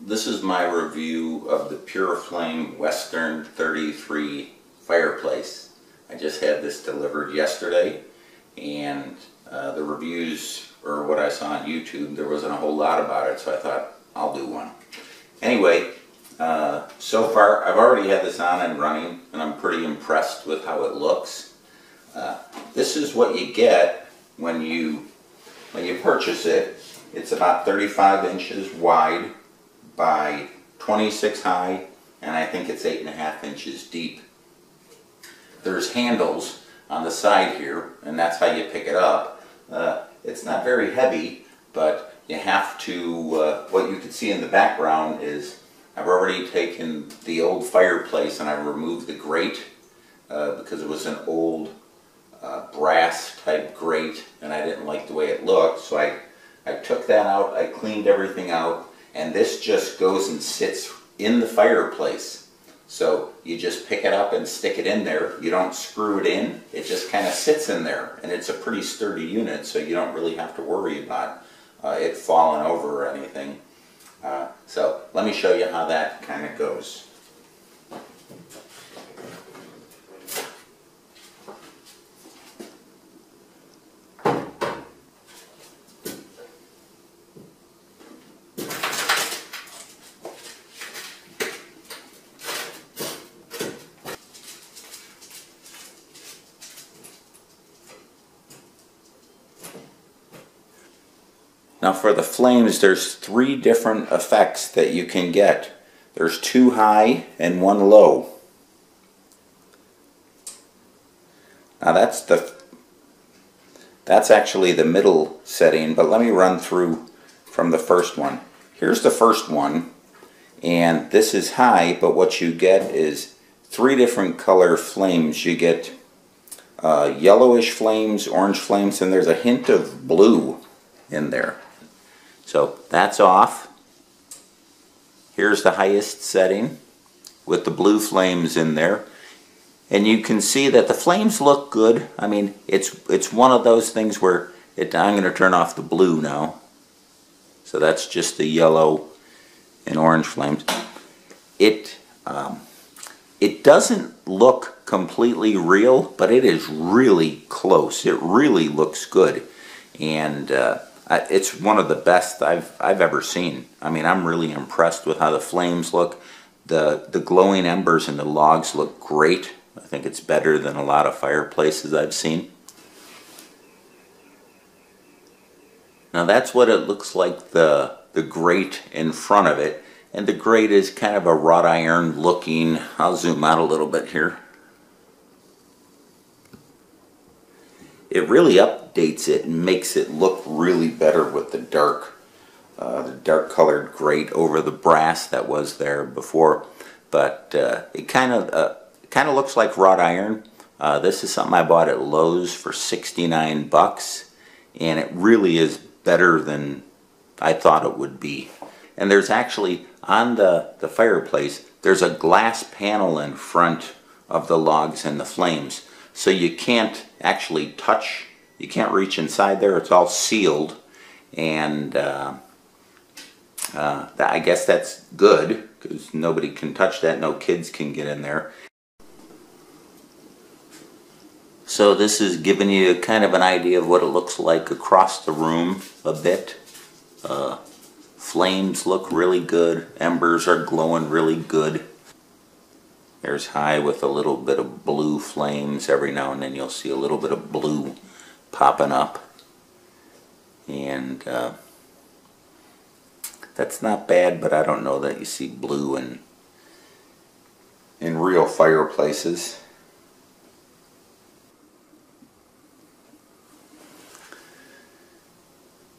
This is my review of the PuraFlame Western 33 fireplace. I just had this delivered yesterday and uh, the reviews or what I saw on YouTube there wasn't a whole lot about it so I thought I'll do one. Anyway, uh, so far I've already had this on and running and I'm pretty impressed with how it looks. Uh, this is what you get when you when you purchase it. It's about 35 inches wide by 26 high and I think it's eight and a half inches deep. There's handles on the side here and that's how you pick it up. Uh, it's not very heavy but you have to, uh, what you can see in the background is I've already taken the old fireplace and I removed the grate uh, because it was an old uh, brass type grate and I didn't like the way it looked so I, I took that out, I cleaned everything out and this just goes and sits in the fireplace. So you just pick it up and stick it in there. You don't screw it in. It just kind of sits in there. And it's a pretty sturdy unit, so you don't really have to worry about uh, it falling over or anything. Uh, so let me show you how that kind of goes. Now for the flames, there's three different effects that you can get. There's two high and one low. Now that's the that's actually the middle setting, but let me run through from the first one. Here's the first one, and this is high, but what you get is three different color flames. You get uh, yellowish flames, orange flames, and there's a hint of blue in there. So that's off. Here's the highest setting with the blue flames in there. And you can see that the flames look good. I mean, it's it's one of those things where it, I'm going to turn off the blue now. So that's just the yellow and orange flames. It um, it doesn't look completely real, but it is really close. It really looks good. And uh, it's one of the best I've I've ever seen. I mean, I'm really impressed with how the flames look. The the glowing embers and the logs look great. I think it's better than a lot of fireplaces I've seen. Now that's what it looks like the the grate in front of it. And the grate is kind of a wrought iron looking, I'll zoom out a little bit here. It really updates it and makes it look really better with the dark uh, the dark colored grate over the brass that was there before. But uh, it kind of uh, kind of looks like wrought iron. Uh, this is something I bought at Lowe's for 69 bucks and it really is better than I thought it would be. And there's actually on the the fireplace there's a glass panel in front of the logs and the flames. So you can't actually touch, you can't reach inside there, it's all sealed. And uh, uh, I guess that's good because nobody can touch that, no kids can get in there. So this is giving you kind of an idea of what it looks like across the room a bit. Uh, flames look really good, embers are glowing really good. There's high with a little bit of blue flames. Every now and then you'll see a little bit of blue popping up. And uh, that's not bad, but I don't know that you see blue in, in real fireplaces.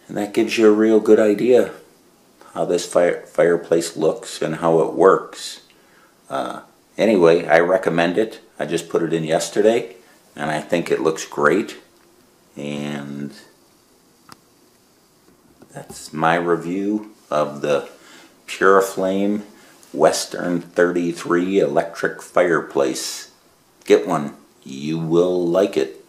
And that gives you a real good idea how this fire, fireplace looks and how it works. Uh, Anyway, I recommend it. I just put it in yesterday and I think it looks great. And that's my review of the PuraFlame Western 33 electric fireplace. Get one. You will like it.